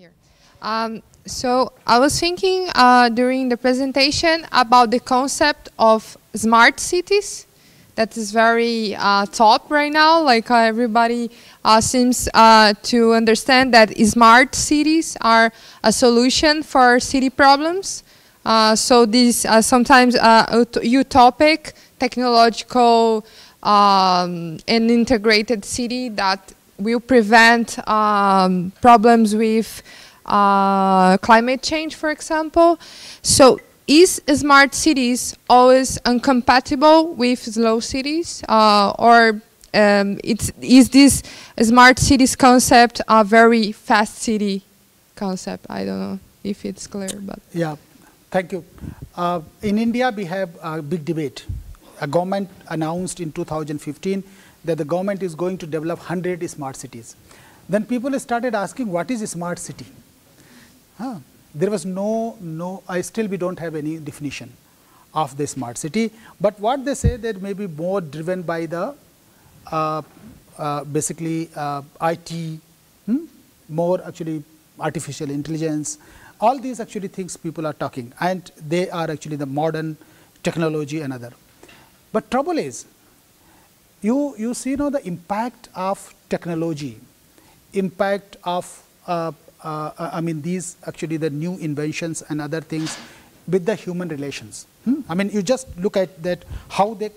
here. Um, so I was thinking uh, during the presentation about the concept of smart cities. That is very uh, top right now. Like uh, everybody uh, seems uh, to understand that smart cities are a solution for city problems. Uh, so these sometimes utopic, technological, um, and integrated city that will prevent um, problems with uh, climate change, for example. So is smart cities always incompatible with slow cities? Uh, or um, is this smart cities concept a very fast city concept? I don't know if it's clear, but. Yeah, thank you. Uh, in India, we have a big debate. A government announced in 2015 that the government is going to develop 100 smart cities. Then people started asking, what is a smart city? Huh. There was no, no, I still we don't have any definition of the smart city. But what they say that may be more driven by the uh, uh, basically uh, IT, hmm? more actually artificial intelligence, all these actually things people are talking and they are actually the modern technology and other. But trouble is, you, you see now the impact of technology, impact of uh, uh, I mean these actually the new inventions and other things with the human relations. Hmm? I mean you just look at that how they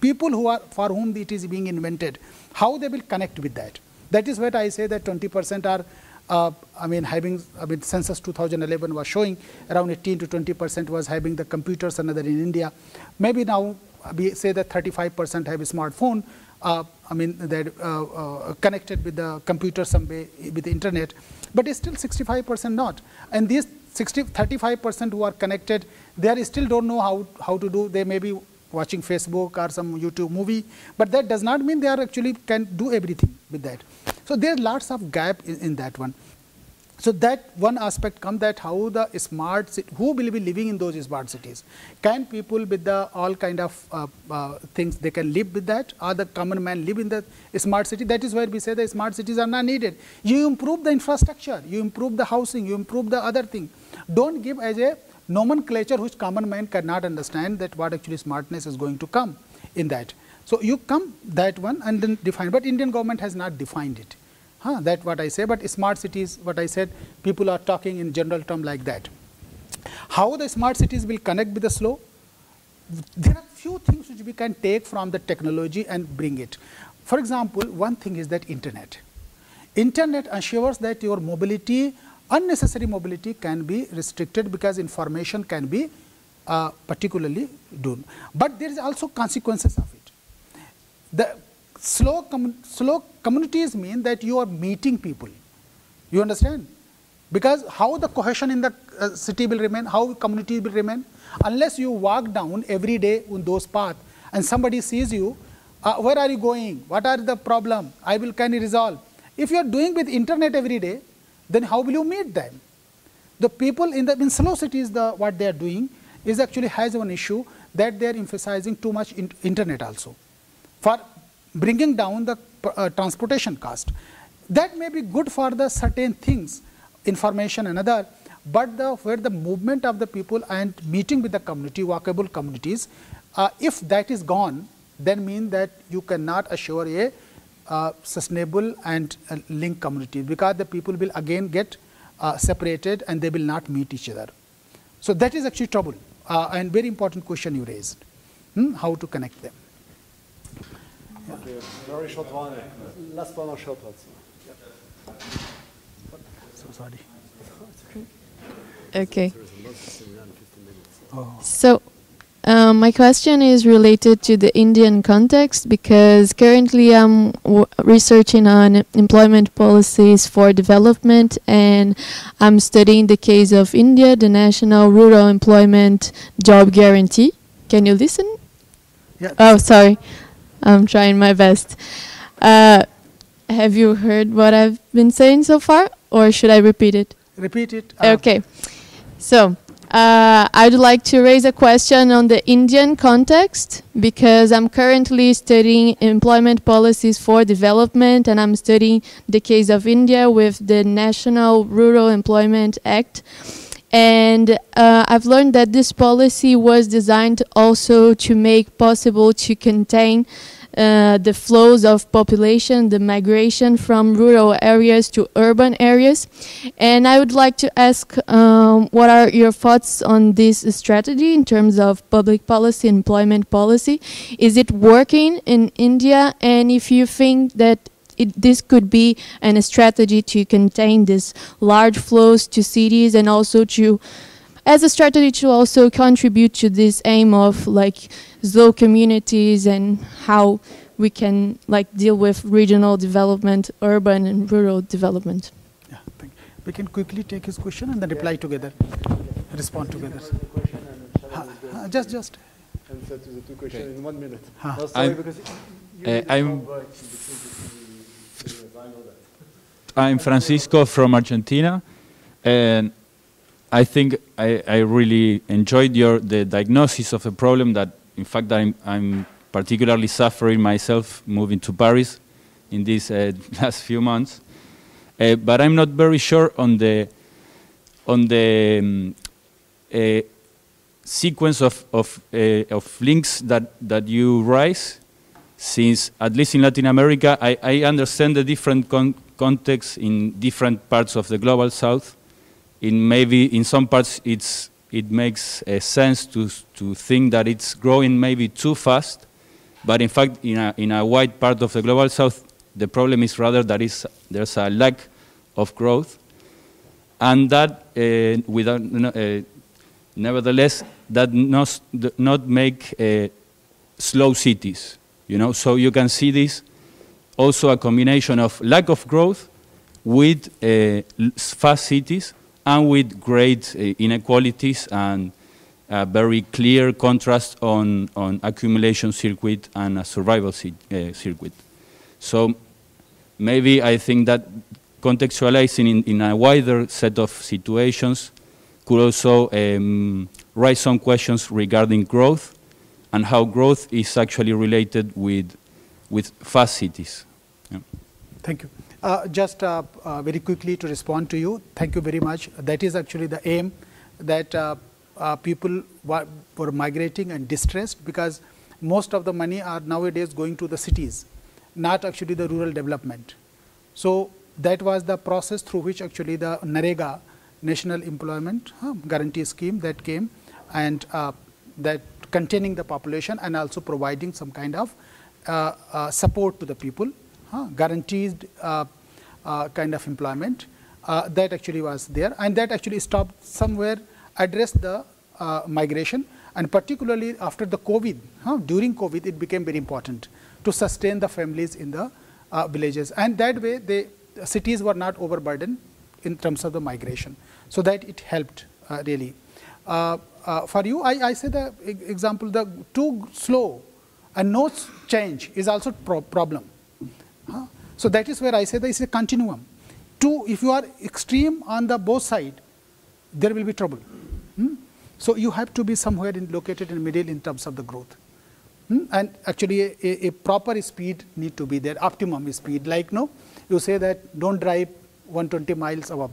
people who are for whom it is being invented, how they will connect with that. That is what I say that 20 percent are uh, I mean having I mean census 2011 was showing around 18 to 20 percent was having the computers and other in India. Maybe now we say that 35 percent have a smartphone. Uh, I mean they're uh, uh, connected with the computer some way with the internet but it's still 65% not. And these 60, 35% who are connected, they are still don't know how, how to do, they may be watching Facebook or some YouTube movie, but that does not mean they are actually can do everything with that. So there's lots of gap in, in that one. So that one aspect comes that how the smart, who will be living in those smart cities? Can people with the all kind of uh, uh, things, they can live with that? Or the common man live in the smart city? That is where we say the smart cities are not needed. You improve the infrastructure, you improve the housing, you improve the other thing. Don't give as a nomenclature which common man cannot understand that what actually smartness is going to come in that. So you come that one and then define, but Indian government has not defined it. Huh, that what I say, but smart cities, what I said, people are talking in general term like that. How the smart cities will connect with the slow? There are few things which we can take from the technology and bring it. For example, one thing is that internet. Internet assures that your mobility, unnecessary mobility can be restricted because information can be uh, particularly done. But there is also consequences of it. The slow, slow communities mean that you are meeting people. You understand? Because how the cohesion in the uh, city will remain, how community will remain, unless you walk down every day on those paths and somebody sees you, uh, where are you going? What are the problem? I will can resolve. If you are doing with internet every day, then how will you meet them? The people in the in slow cities, the what they are doing is actually has one issue that they are emphasizing too much in internet also. For bringing down the uh, transportation cost. That may be good for the certain things, information and other, but the, where the movement of the people and meeting with the community, walkable communities, uh, if that is gone, then mean that you cannot assure a uh, sustainable and uh, linked community because the people will again get uh, separated and they will not meet each other. So that is actually trouble uh, and very important question you raised, hmm? how to connect them. Okay, very short one. Last one or short So sorry. Okay. So, um, my question is related to the Indian context because currently I'm researching on employment policies for development and I'm studying the case of India, the National Rural Employment Job Guarantee. Can you listen? Yeah. Oh, sorry. I'm trying my best. Uh, have you heard what I've been saying so far, or should I repeat it? Repeat it. Uh, okay. So, Uh, I'd like to raise a question on the Indian context because I'm currently studying employment policies for development and I'm studying the case of India with the National Rural Employment Act. And uh, I've learned that this policy was designed also to make possible to contain uh, the flows of population, the migration from rural areas to urban areas. And I would like to ask um, what are your thoughts on this strategy in terms of public policy, employment policy? Is it working in India? And if you think that it, this could be an, a strategy to contain these large flows to cities and also to as a strategy to also contribute to this aim of like slow communities and how we can like deal with regional development, urban and rural development. Yeah, thank you. We can quickly take his question and then reply together, respond together. Ha, ha, just, just. Answer to the two questions Okay. in one minute. Huh. No, sorry, I'm- because you Uh, I'm- between the two areas, I'm Francisco from Argentina, and I think I, I really enjoyed your the diagnosis of the problem that, in fact, I'm, I'm particularly suffering myself moving to Paris in these uh, last few months. Uh, but I'm not very sure on the on the um, uh, sequence of of, uh, of links that that you raise since at least in Latin America, I, I understand the different con contexts in different parts of the global south. In maybe in some parts, it's it makes sense to to think that it's growing maybe too fast, but in fact, in a in a wide part of the global south, the problem is rather that is there's a lack of growth, and that uh, without uh, nevertheless that not not make uh, slow cities you know? So you can see this also a combination of lack of growth with uh, fast cities and with great uh, inequalities and a very clear contrast on, on accumulation circuit and a survival uh, circuit so maybe i think that contextualizing in, in a wider set of situations could also um, raise some questions regarding growth and how growth is actually related with, with fast cities. Yeah. Thank you. Uh, just uh, uh, very quickly to respond to you, thank you very much. That is actually the aim that uh, uh, people were migrating and distressed because most of the money are nowadays going to the cities, not actually the rural development. So that was the process through which actually the NREGA, National Employment Guarantee Scheme, that came and uh, that containing the population and also providing some kind of support to the people, huh, guaranteed uh, uh, kind of employment. Uh, that actually was there, and that actually stopped somewhere, addressed the migration, and particularly after the COVID, huh, during COVID, it became very important to sustain the families in the villages, and that way, the cities were not overburdened in terms of the migration, so that it helped uh, really. Uh, uh, for you, I, I say the example, the too slow and no change is also pro- problem. So that is where I say is a continuum. Two, if you are extreme on the both side, there will be trouble. Hmm? So you have to be somewhere in, located in middle in terms of the growth. Hmm? And actually, a, a, a proper speed need to be there, optimum speed. Like no, you say that don't drive 120 miles above.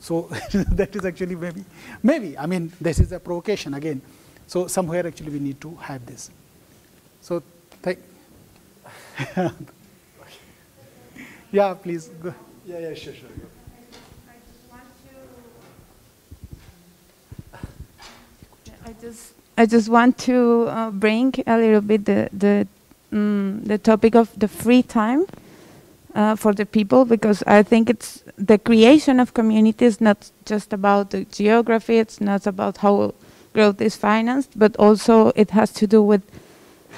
So that is actually maybe, maybe. I mean, this is a provocation again. So somewhere actually we need to have this. So thank. yeah, please go. Yeah, yeah, sure, sure. I just I just want to uh, bring a little bit the the mm, the topic of the free time uh, for the people because I think it's the creation of communities not just about the geography. It's not about how growth is financed, but also it has to do with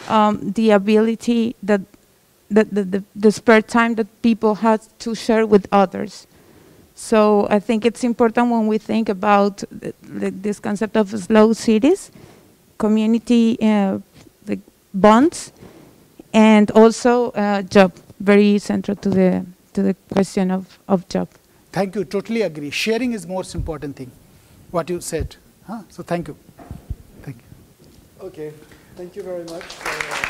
um, the ability that the, the, the, the spare time that people have to share with others. So I think it's important when we think about th- th- this concept of slow cities, community uh, the bonds, and also uh, job, very central to the to the question of, of job. Thank you. Totally agree. Sharing is most important thing. What you said. Huh? So thank you. Thank you. Okay, thank you very much. for, uh,